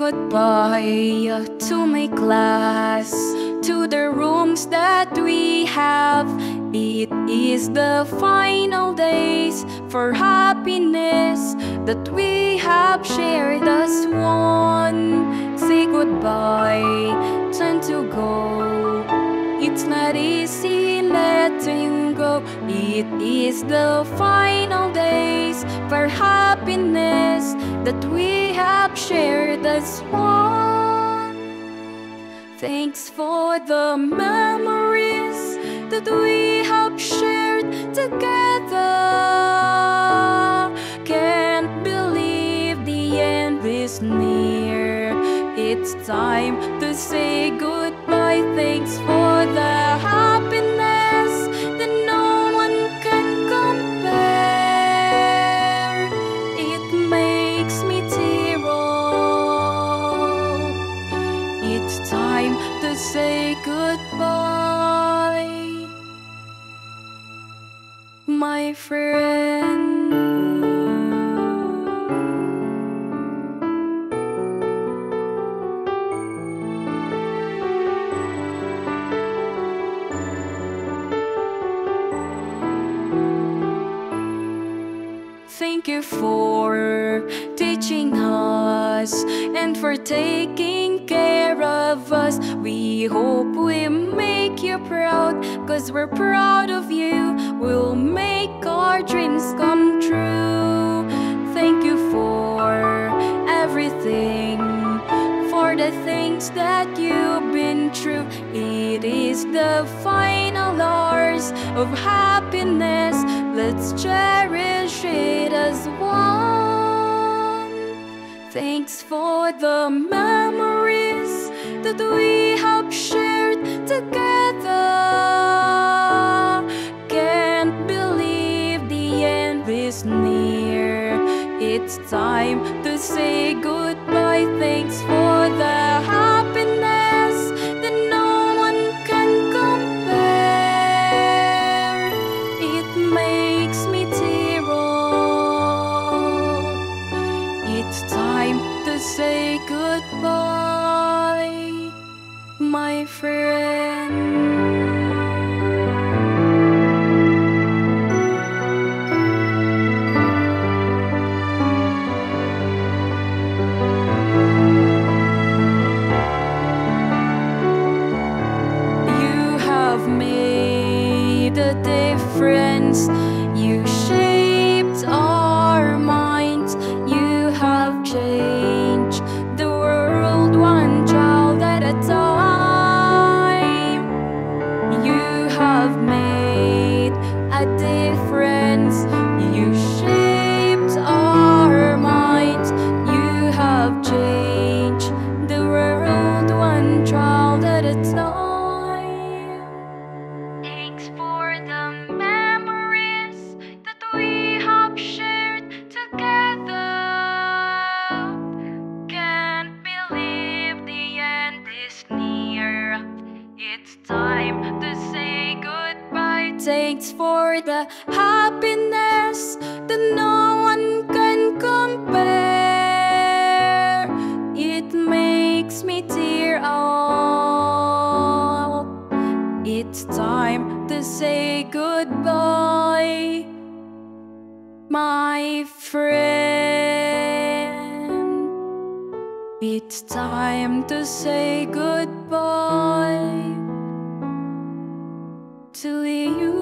goodbye to my class, to the rooms that we have. It is the final days for happiness that we have shared as one. Say goodbye, time to go. It's not easy letting. It is the final days for happiness that we have shared as one. Thanks for the memories that we have shared together. Can't believe the end is near. It's time to say goodbye. Thanks for the my friend. Thank you for teaching us and for taking care of us. We hope we make you proud, cause we're proud of you. We'll make our dreams come true. Thank you for everything, for the things that you've been through. It is the final hours of happiness. Let's cherish it as one. Thanks for the memories that we have shared together. Near. It's time to say goodbye. Thanks for the happiness that no one can compare. It makes me tear up. It's time to say goodbye, my friend. it's for the happiness that no one can compare. It makes me tear up. It's time to say goodbye, my friend. It's time to say goodbye to you.